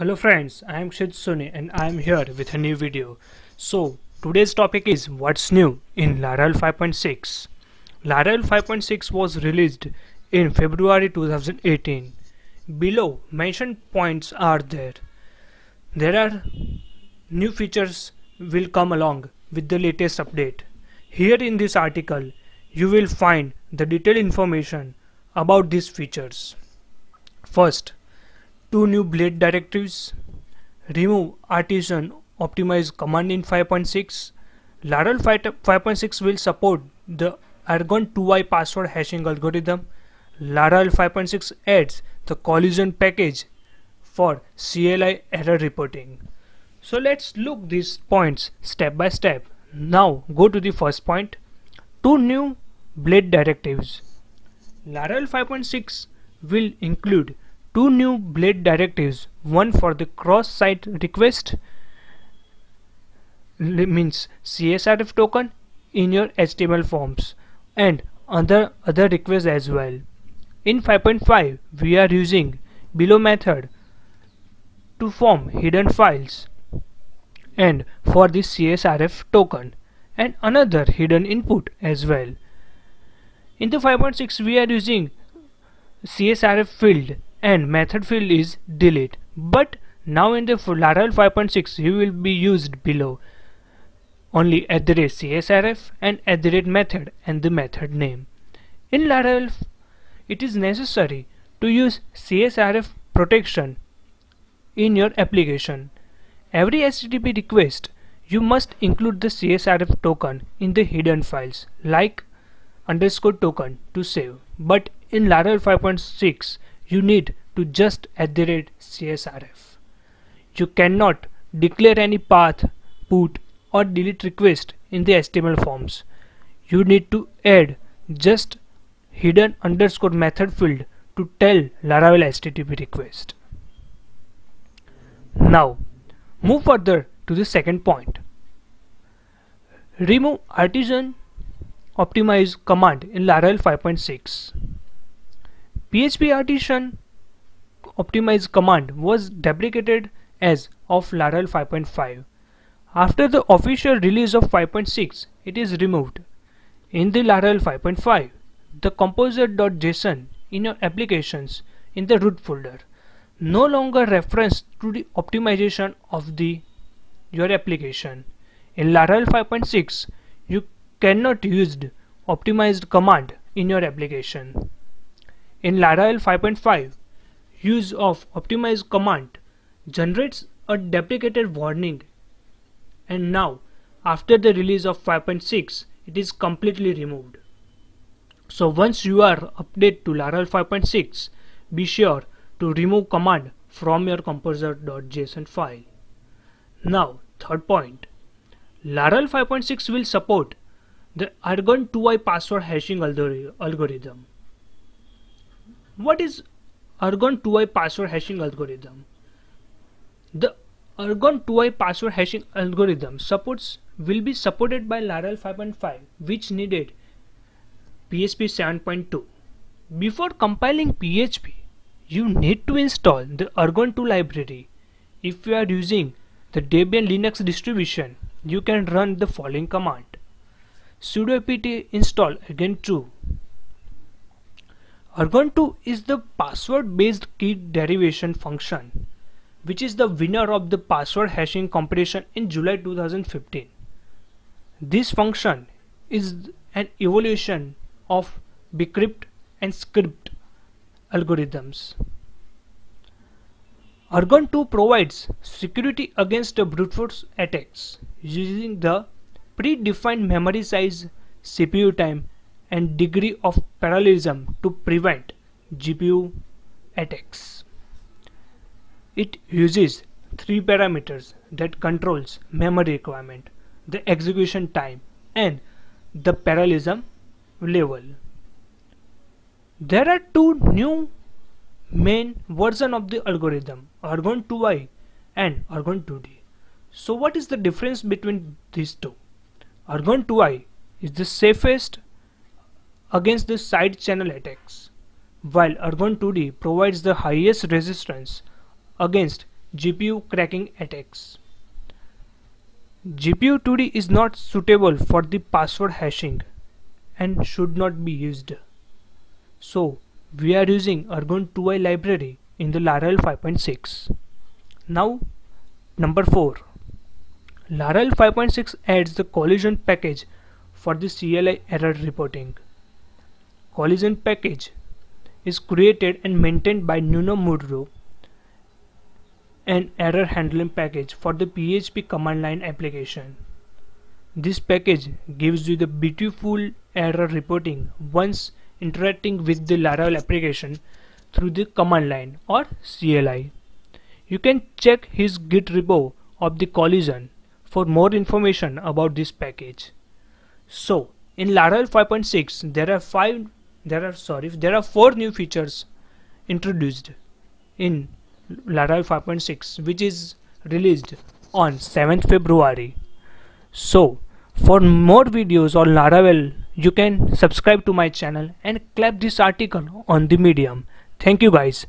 Hello friends, I am Kshit Soni and I am here with a new video. So today's topic is what's new in Laravel 5.6. Laravel 5.6 was released in February 2018. Below mentioned points are there. There are new features will come along with the latest update. Here in this article you will find the detailed information about these features. First, two new blade directives, remove artisan optimize command in 5.6. Laravel 5.6 will support the Argon 2i password hashing algorithm. Laravel 5.6 adds the collision package for CLI error reporting. So let's look these points step by step. Now go to the first point. Two new blade directives. Laravel 5.6 will include two new blade directives one for the cross-site request means CSRF token in your HTML forms and other other requests as well. In 5.5 we are using below method to form hidden files and for this CSRF token and another hidden input as well. In the 5.6 we are using CSRF field and method field is delete but now in the Laravel 5.6 you will be used below only at the CSRF and at the method and the method name. In Laravel it is necessary to use CSRF protection in your application. Every HTTP request you must include the CSRF token in the hidden files like underscore token to save but in Laravel 5.6 you need to just at the rate CSRF. You cannot declare any path, put or delete request in the HTML forms. You need to add just hidden underscore method field to tell Laravel HTTP request. Now move further to the second point. Remove artisan optimize command in Laravel 5.6. PHP artisan optimize command was deprecated as of Laravel 5.5. After the official release of 5.6, it is removed. In the Laravel 5.5, the composer.json in your applications in the root folder no longer reference to the optimization of the your application. In Laravel 5.6, you cannot use optimized command in your application. In Laravel 5.5, use of optimize command generates a deprecated warning and now after the release of 5.6 it is completely removed. So once you are update to Laravel 5.6 be sure to remove command from your composer.json file. Now third point Laravel 5.6 will support the Argon 2i password hashing algorithm. What is Argon 2i password hashing algorithm? The Argon 2i password hashing algorithm supports will be supported by Laravel 5.5 which needed PHP 7.2. Before compiling PHP, you need to install the Argon 2 library. If you are using the Debian Linux distribution, you can run the following command. sudo apt install argon 2. Argon 2 is the password based key derivation function which is the winner of the password hashing competition in July 2015. This function is an evolution of bcrypt and scrypt algorithms. Argon 2 provides security against brute force attacks using the predefined memory size, CPU time and degree of parallelism to prevent GPU attacks. It uses three parameters that controls memory requirement, the execution time and the parallelism level. There are two new main version of the algorithm Argon 2i and Argon 2d. So what is the difference between these two? Argon 2i is the safest against the side channel attacks while Argon 2d provides the highest resistance against GPU cracking attacks. GPU2D is not suitable for the password hashing and should not be used. So we are using Argon 2i library in the Laravel 5.6. Now number 4. Laravel 5.6 adds the collision package for the CLI error reporting. Collision package is created and maintained by Nuno Maduro an error handling package for the PHP command line application. This package gives you the beautiful error reporting once interacting with the Laravel application through the command line or CLI. You can check his git repo of the collision for more information about this package. So in Laravel 5.6 there are five there are sorry there are four new features introduced in Laravel 5.6 which is released on 7th February. So for more videos on Laravel you can subscribe to my channel and clap this article on the medium. Thank you guys.